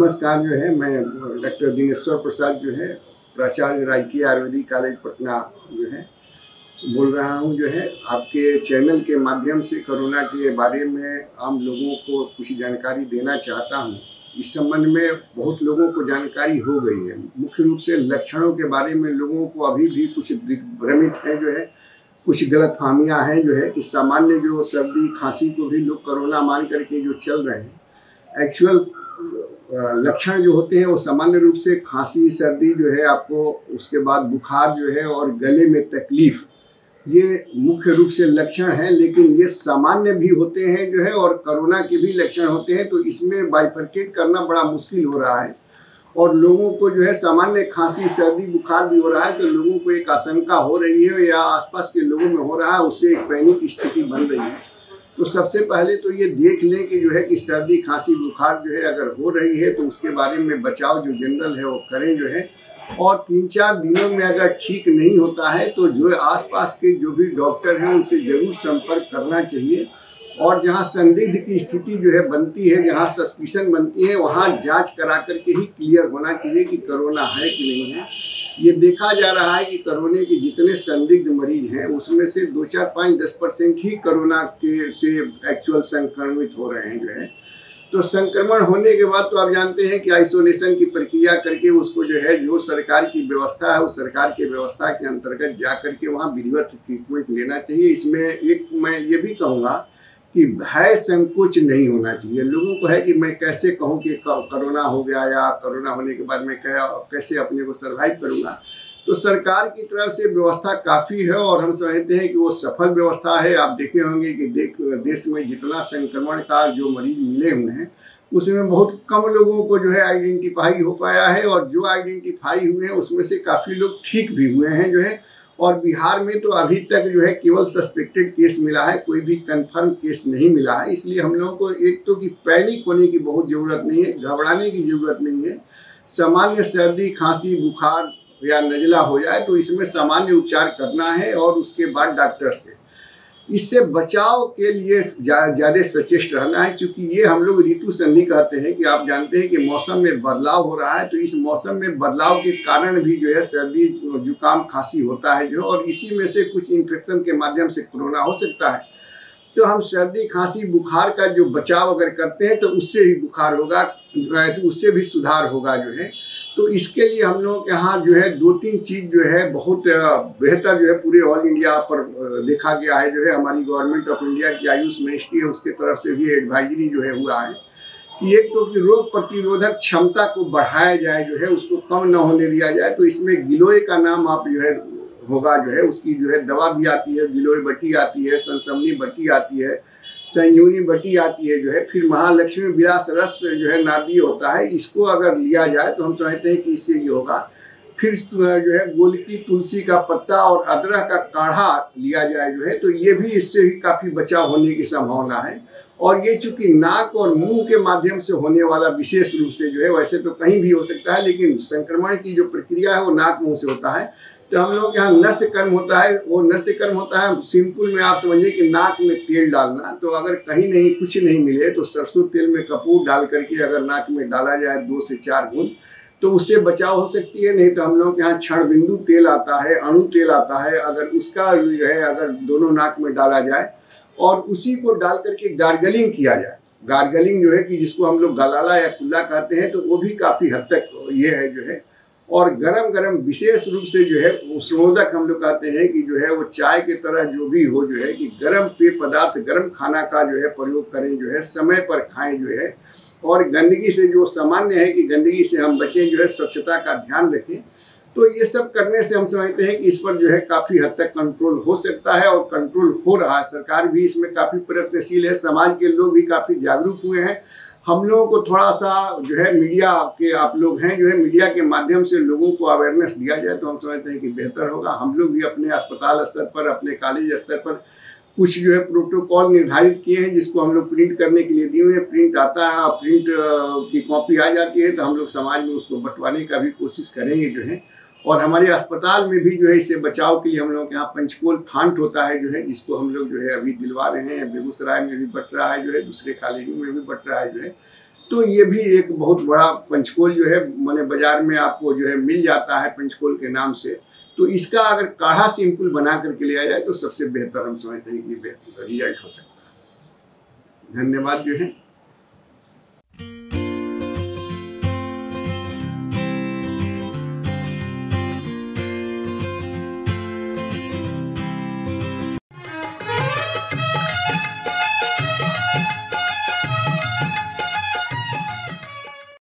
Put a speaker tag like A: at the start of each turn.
A: नमस्कार जो है, मैं डॉक्टर दिनेश्वर प्रसाद जो है, प्राचार्य राजकीय आयुर्वेदिक कॉलेज पटना जो है, बोल रहा हूँ जो है, आपके चैनल के माध्यम से कोरोना के बारे में आम लोगों को कुछ जानकारी देना चाहता हूँ। इस संबंध में बहुत लोगों को जानकारी हो गई है। मुख्य रूप से लक्षणों के बारे में लोगों को अभी भी कुछ भ्रमित है जो है, कुछ गलत फहमियाँ हैं जो है, कि सामान्य जो सर्दी खांसी को भी लोग कोरोना मान करके जो चल रहे हैं एक्चुअल लक्षण जो होते हैं वो सामान्य रूप से खांसी, सर्दी जो है आपको, उसके बाद बुखार जो है और गले में तकलीफ़, ये मुख्य रूप से लक्षण हैं, लेकिन ये सामान्य भी होते हैं जो है और कोरोना के भी लक्षण होते हैं तो इसमें बाइफर्केट करना बड़ा मुश्किल हो रहा है। और लोगों को जो है सामान्य खांसी, सर्दी, बुखार भी हो रहा है तो लोगों को एक आशंका हो रही है या आसपास के लोगों में हो रहा है, उससे एक पैनिक स्थिति बन रही है। तो सबसे पहले तो ये देख लें कि जो है कि सर्दी खांसी बुखार जो है अगर हो रही है तो उसके बारे में बचाव जो जनरल है वो करें जो है। और तीन चार दिनों में अगर ठीक नहीं होता है तो जो आसपास के जो भी डॉक्टर हैं उनसे ज़रूर संपर्क करना चाहिए। और जहाँ संदिग्ध की स्थिति जो है बनती है, जहाँ सस्पिशन बनती है, वहाँ जाँच करा करके ही क्लियर होना चाहिए कि कोरोना है कि नहीं है। ये देखा जा रहा है कि कोरोना के जितने संदिग्ध मरीज़ हैं, उसमें से दो चार पाँच दस परसेंट ही कोरोना के से एक्चुअल संक्रमित हो रहे हैं जो है। तो संक्रमण होने के बाद तो आप जानते हैं कि आइसोलेशन की प्रक्रिया करके उसको जो है, जो सरकार की व्यवस्था है, उस सरकार की व्यवस्था के अंतर्गत जा करके वहाँ विधिवत ट्रीटमेंट लेना चाहिए। इसमें एक मैं ये भी कहूँगा कि भय संकोच नहीं होना चाहिए। लोगों को है कि मैं कैसे कहूँ कि कोरोना हो गया या कोरोना होने के बाद मैं कैसे अपने को सर्वाइव करूँगा? तो सरकार की तरफ़ से व्यवस्था काफ़ी है और हम समझते हैं कि वो सफल व्यवस्था है। आप देखे होंगे कि देख, देश में जितना संक्रमण का जो मरीज़ मिले हुए हैं, उसमें बहुत कम लोगों को जो है आइडेंटिफाई हो पाया है और जो आइडेंटिफाई हुए हैं, उसमें से काफ़ी लोग ठीक भी हुए हैं, जो है और बिहार में तो अभी तक जो है केवल सस्पेक्टेड केस मिला है, कोई भी कंफर्म केस नहीं मिला है। इसलिए हम लोगों को एक तो कि पैनिक होने की बहुत ज़रूरत नहीं है, घबराने की ज़रूरत नहीं है। सामान्य सर्दी, खांसी, बुखार या नजला हो जाए तो इसमें सामान्य उपचार करना है और उसके बाद डॉक्टर से। इससे बचाव के लिए ज़्यादा सचेष्ट रहना है, क्योंकि ये हम लोग ऋतु संधि कहते हैं कि आप जानते हैं कि मौसम में बदलाव हो रहा है तो इस मौसम में बदलाव के कारण भी जो है सर्दी, जुकाम, खांसी होता है जो, और इसी में से कुछ इन्फेक्शन के माध्यम से कोरोना हो सकता है। तो हम सर्दी, खांसी, बुखार का जो बचाव अगर करते हैं तो उससे भी बुखार होगा तो उससे भी सुधार होगा जो है। तो इसके लिए हम लोग के यहाँ जो है दो तीन चीज़ जो है बहुत बेहतर जो है पूरे ऑल इंडिया पर देखा गया है जो है हमारी गवर्नमेंट ऑफ़ इंडिया की आयुष मिनिस्ट्री है, उसके तरफ़ से भी एडवाइजरी जो है हुआ है कि एक तो कि रोग प्रतिरोधक क्षमता को बढ़ाया जाए जो है, उसको कम न होने दिया जाए तो इसमें गिलोय का नाम आप जो है, होगा जो है, उसकी जो है दवा भी आती है, गिलोय बटी आती है सनसमनी बटी आती है संजीवनी बटी आती है जो है, फिर महालक्ष्मी विरास रस जो है नाभि होता है। इसको अगर लिया जाए तो हम चाहते हैं कि इससे ये होगा। फिर जो है गोल की तुलसी का पत्ता और अदरक का काढ़ा लिया जाए जो है तो ये भी इससे भी काफ़ी बचाव होने की संभावना है। और ये चूँकि नाक और मुँह के माध्यम से होने वाला विशेष रूप से जो है, वैसे तो कहीं भी हो सकता है, लेकिन संक्रमण की जो प्रक्रिया है, वो नाक मुँह से होता है। तो हम लोग यहाँ नस्य कर्म होता है, वो नस्य कर्म होता है। सिंपल में आप समझिए कि नाक में तेल डालना तो अगर कहीं नहीं, कुछ नहीं मिले तो सरसों तेल में कपूर डाल करके अगर नाक में डाला जाए, दो से चार गुण तो उससे बचाव हो सकती है, नहीं तो हम लोग के यहाँ क्षण बिंदु तेल आता है, अणु तेल आता है, अगर उसका जो है, अगर दोनों नाक में डाला जाए और उसी को डाल करके गार्गलिंग किया जाए। गार्गलिंग जो है कि जिसको हम लोग गलाला या कुल्ला कहते हैं तो वो भी काफ़ी हद तक ये है जो है। और गरम गरम विशेष रूप से जो है उष्णोदक हम लोग कहते हैं कि जो है, वो चाय के तरह जो भी हो, जो है कि गरम पेय पदार्थ, गरम खाना का जो है प्रयोग करें, जो है, समय पर खाएँ, जो है और गंदगी से जो सामान्य है कि गंदगी से हम बचें, जो है स्वच्छता का ध्यान रखें। तो ये सब करने से हम समझते हैं कि इस पर जो है काफ़ी हद तक कंट्रोल हो सकता है और कंट्रोल हो रहा है। सरकार भी इसमें काफ़ी प्रयत्नशील है, समाज के लोग भी काफ़ी जागरूक हुए हैं। हम लोगों को थोड़ा सा जो है मीडिया के आप लोग हैं, जो है मीडिया के माध्यम से लोगों को अवेयरनेस दिया जाए तो हम समझते हैं कि बेहतर होगा। हम लोग भी अपने अस्पताल स्तर पर, अपने कॉलेज स्तर पर कुछ जो है प्रोटोकॉल निर्धारित किए हैं, जिसको हम लोग प्रिंट करने के लिए दिए हुए प्रिंट आता है प्रिंट की कॉपी आ जाती है तो हम लोग समाज में उसको बंटवाने का भी कोशिश करेंगे जो है। और हमारे अस्पताल में भी जो है, इससे बचाव के लिए हम लोग के यहाँ पंचकोल फांट होता है जो है, जिसको हम लोग जो है अभी दिलवा रहे हैं। बेगूसराय में भी बट रहा है जो है, दूसरे कॉलेजों में भी बट रहा है जो है। तो ये भी एक बहुत बड़ा पंचकोल जो है, मैंने बाज़ार में आपको जो है मिल जाता है पंचकोल के नाम से। तो इसका अगर काढ़ा सिंपल बना करके लिया जाए तो सबसे बेहतर हम समझते हैं कि बेहतर रिज़ल्ट हो सकता है। धन्यवाद जो है।